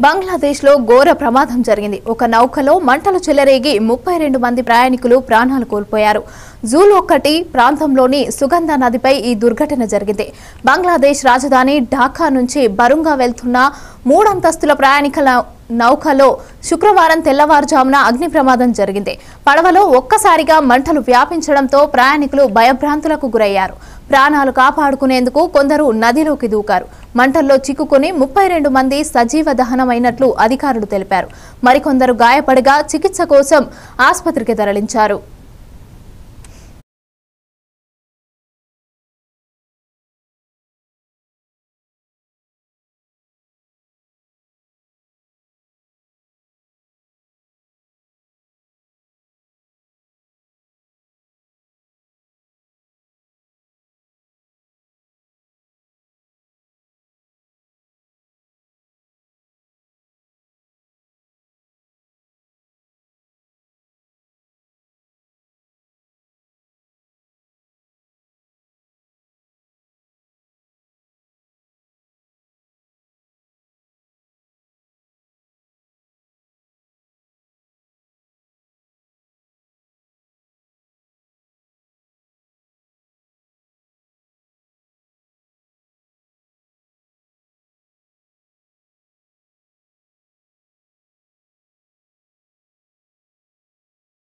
బంగ్లాదేశ్లో ఘోర ప్రమాదం జరిగింది. ఒక నౌకలో మంటలు చెలరేగి ముప్పై రెండు మంది ప్రయాణికులు ప్రాణాలు కోల్పోయారు. జూల్ ప్రాంతంలోని సుగంధ నదిపై ఈ దుర్ఘటన జరిగింది. బంగ్లాదేశ్ రాజధాని ఢాకా నుంచి బరుంగా వెళ్తున్న మూడంతస్తుల ప్రయాణికుల నౌకలో శుక్రవారం తెల్లవారుజామున అగ్ని ప్రమాదం జరిగింది. పడవలో ఒక్కసారిగా మంటలు వ్యాపించడంతో ప్రయాణికులు భయభ్రాంతులకు గురయ్యారు. ప్రాణాలు కాపాడుకునేందుకు కొందరు నదిలోకి దూకారు. మంటల్లో చిక్కుకుని ముప్పై రెండు మంది సజీవ దహనమైనట్లు అధికారులు తెలిపారు. మరికొందరు గాయపడగా చికిత్స కోసం ఆసుపత్రికి తరలించారు.